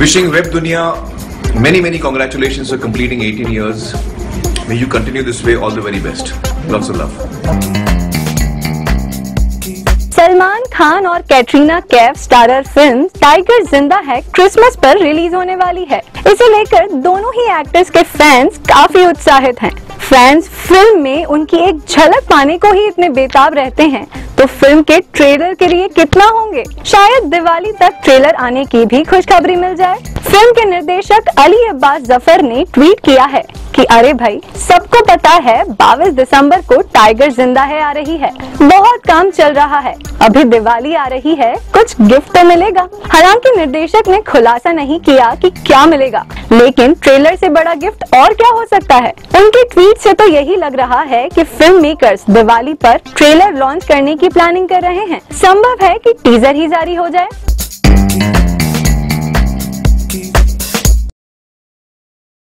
Wishing Web Dunya many, many congratulations for completing 18 years. May you continue this way. All the very best. Lots of love. Salman Khan और Katrina Kaif starrer film Tiger Zinda Hai Christmas पर release होने वाली है इसे लेकर दोनों ही actors के fans काफ़ी उत्साहित हैं। फैंस फ़िल्म में उनकी एक झलक पाने को ही इतने बेताब रहते हैं तो फ़िल्म के ट्रेलर के लिए कितना होंगे? शायद दिवाली तक ट्रेलर आने की भी खुशखबरी मिल जाए। फ़िल्म के निर्देशक अली अब्बास ज़फ़र ने ट्वीट किया है। कि अरे भाई, सबको पता है बाईस दिसंबर को टाइगर ज़िंदा है, आ रही है। बहुत काम चल रहा है। अभी दिवाली आ रही है, कुछ गिफ्ट तो मिलेगा। हालाँकि निर्देशक ने खुलासा नहीं किया कि क्या मिलेगा, लेकिन ट्रेलर से बड़ा गिफ्ट और क्या हो सकता है? उनके ट्वीट से तो यही लग रहा है कि फ़िल्म मेकर्स दिवाली पर ट्रेलर लॉन्च करने की प्लानिंग कर रहे हैं। संभव है कि टीजर ही जारी हो जाए।